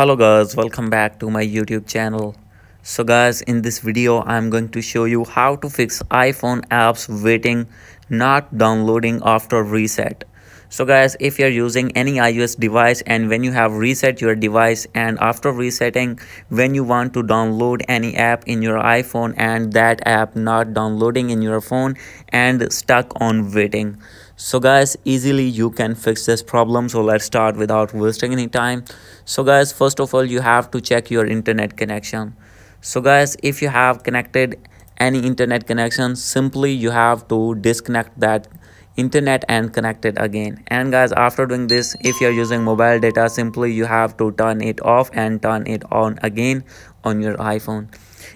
hello guys welcome back to my youtube channel. So guys in this video i'm going to show you how to fix iphone apps waiting not downloading after reset so guys if you're using any ios device and when you have reset your device and after resetting when you want to download any app in your iphone and that app not downloading in your phone and stuck on waiting. So guys easily you can fix this problem. So let's start without wasting any time. So guys first of all you have to check your internet connection. So guys if you have connected any internet connection simply you have to disconnect that internet and connect it again. And guys after doing this if you're using mobile data simply you have to turn it off and turn it on again on your iphone.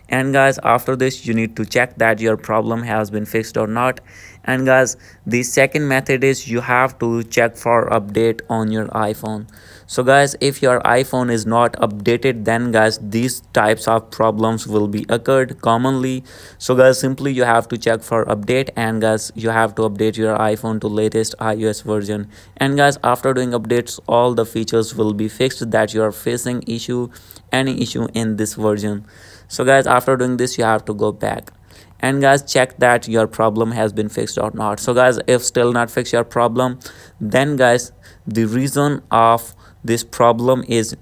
And guys after this you need to check that your problem has been fixed or not and guys the second method is you have to check for update on your iphone. So guys if your iphone is not updated then guys these types of problems will be occurred commonly. So guys simply you have to check for update and guys you have to update your iphone to latest ios version. And guys after doing updates all the features will be fixed that you are facing issue any issue in this version. So guys after doing this you have to go back and guys check that your problem has been fixed or not. So guys if still not fix your problem then guys the reason of this problem is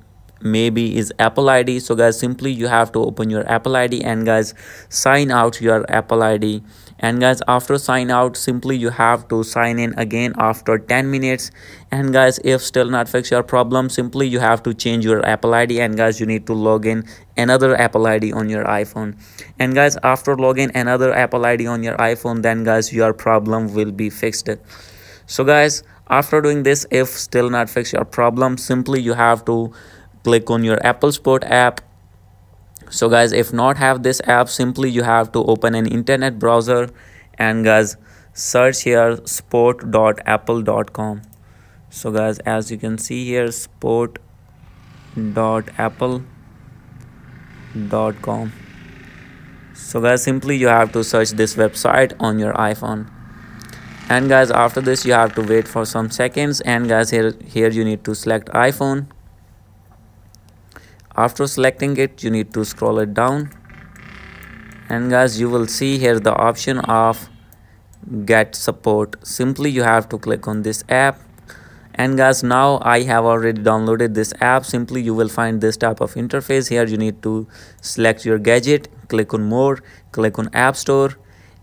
maybe is apple id so guys simply you have to open your apple id and guys sign out your apple id and guys after sign out simply you have to sign in again after 10 minutes. And guys if still not fix your problem simply you have to change your apple id and guys you need to log in another apple id on your iphone. And guys after login another apple id on your iphone then guys your problem will be fixed. So guys after doing this if still not fix your problem simply you have to click on your apple support app. So guys if not have this app simply you have to open an internet browser and guys search here support.apple.com so guys as you can see here support.apple.com so guys simply you have to search this website on your iphone. And guys after this you have to wait for some seconds. And guys here here you need to select iphone after selecting it you need to scroll it down. And guys you will see here the option of get support. Simply you have to click on this app. And guys now i have already downloaded this app. Simply you will find this type of interface. Here you need to select your gadget. Click on more. Click on app store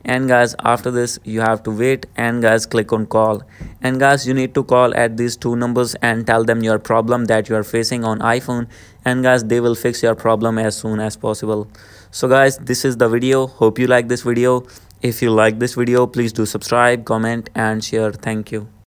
and guys after this you have to wait and guys click on call. And guys you need to call at these two numbers and tell them your problem that you are facing on iphone. And guys they will fix your problem as soon as possible. So guys this is the video. Hope you like this video. If you like this video please do subscribe comment and share. Thank you